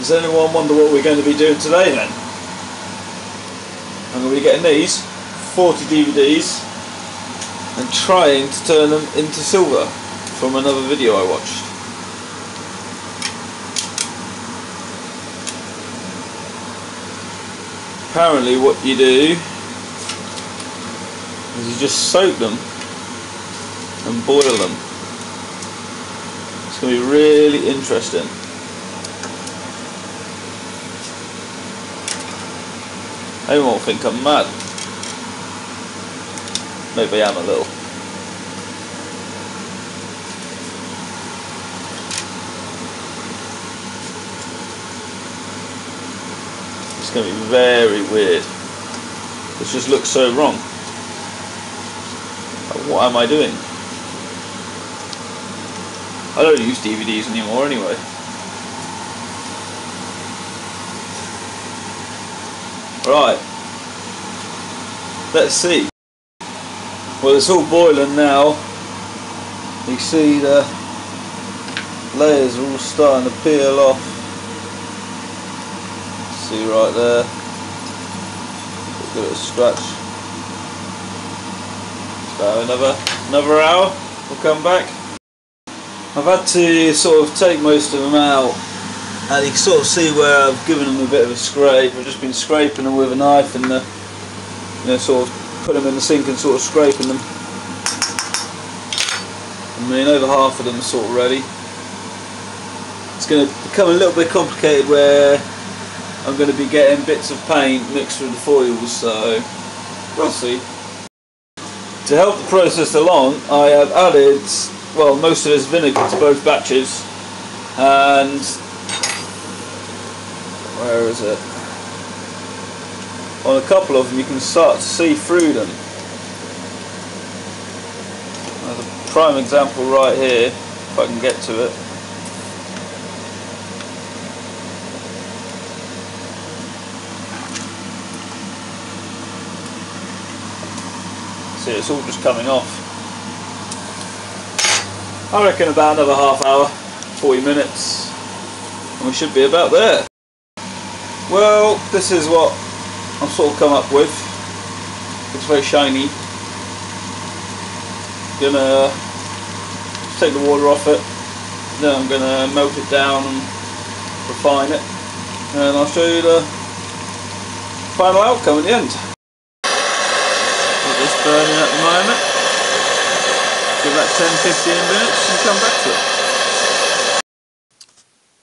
Does anyone wonder what we're going to be doing today then? I'm going to be getting these 40 DVDs and trying to turn them into silver from another video I watched. Apparently what you do is you just soak them and boil them. It's going to be really interesting. Everyone will think I'm mad. Maybe I am a little. It's going to be very weird. This just looks so wrong. What am I doing? I don't use DVDs anymore anyway. Right. Let's see. Well, it's all boiling now. You see the layers are all starting to peel off. See right there. Give it a scratch. So another another hour. We'll come back. I've had to sort of take most of them out and you can sort of see where I've given them a bit of a scrape. I've just been scraping them with a knife and the, you know, sort of put them in the sink and sort of scraping them. I mean, over half of them are sort of ready. It's going to become a little bit complicated where I'm going to be getting bits of paint mixed with the foils, so we'll see. To help the process along, I have added, well, most of this vinegar to both batches, and where is it? On a couple of them you can start to see through them. There's a prime example right here, if I can get to it. See, it's all just coming off. I reckon about another half hour, 40 minutes, and we should be about there. Well, this is what I've sort of come up with. It's very shiny. Gonna take the water off it, then I'm gonna melt it down and refine it, and I'll show you the final outcome at the end. Got this burning at the moment. Give that 10-15 minutes and come back.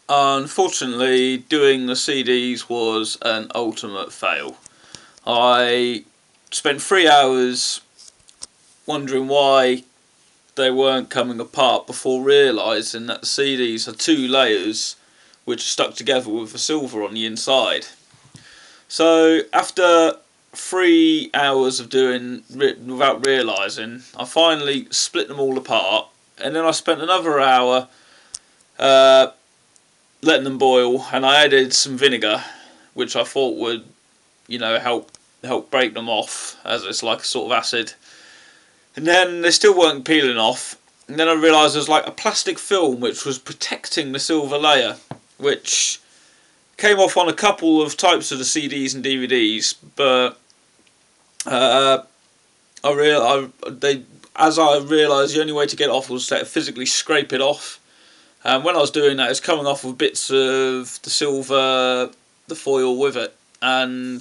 Unfortunately, doing the CDs was an ultimate fail. I spent three hours wondering why they weren't coming apart before realising that the CDs are two layers which are stuck together with the silver on the inside. So after three hours of doing without realising, I finally split them all apart and then I spent another hour uh, letting them boil, and I added some vinegar, which I thought would, you know, help help break them off, as it's like a sort of acid. And then they still weren't peeling off. And then I realised there was like a plastic film which was protecting the silver layer, which came off on a couple of types of the CDs and DVDs, but uh, I real I they as I realised the only way to get off was to physically scrape it off and when I was doing that, it's coming off with bits of the silver, the foil with it, and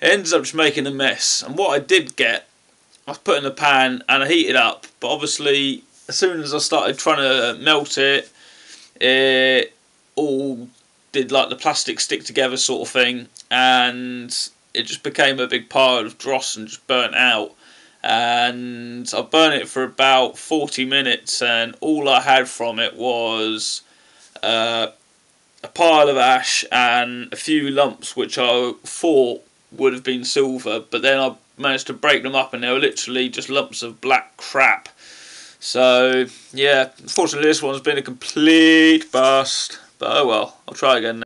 it ended up just making a mess. And what I did get, I put in a pan and I heated up, but obviously as soon as I started trying to melt it, it all did like the plastic stick together sort of thing, and it just became a big pile of dross and just burnt out and I burned it for about 40 minutes and all I had from it was uh, a pile of ash and a few lumps which I thought would have been silver but then I managed to break them up and they were literally just lumps of black crap. So yeah unfortunately this one's been a complete bust but oh well I'll try again